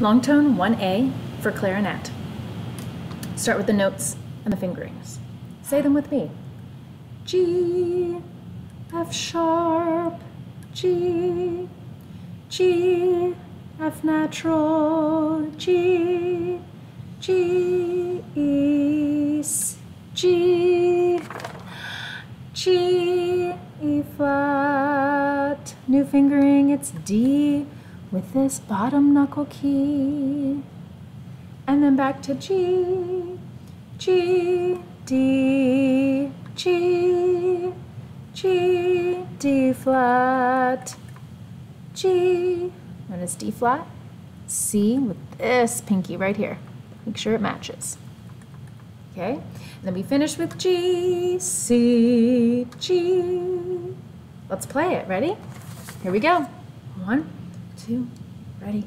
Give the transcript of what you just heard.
Long tone 1A for clarinet. Start with the notes and the fingerings. Say them with me. G, F sharp, G, G, F natural, G, G, E, G, G, E flat. New fingering, it's D with this bottom knuckle key. And then back to G, G, D, G, G, D flat, G, it's D flat, C with this pinky right here. Make sure it matches. Okay, and then we finish with G, C, G. Let's play it. Ready? Here we go. One, two, ready.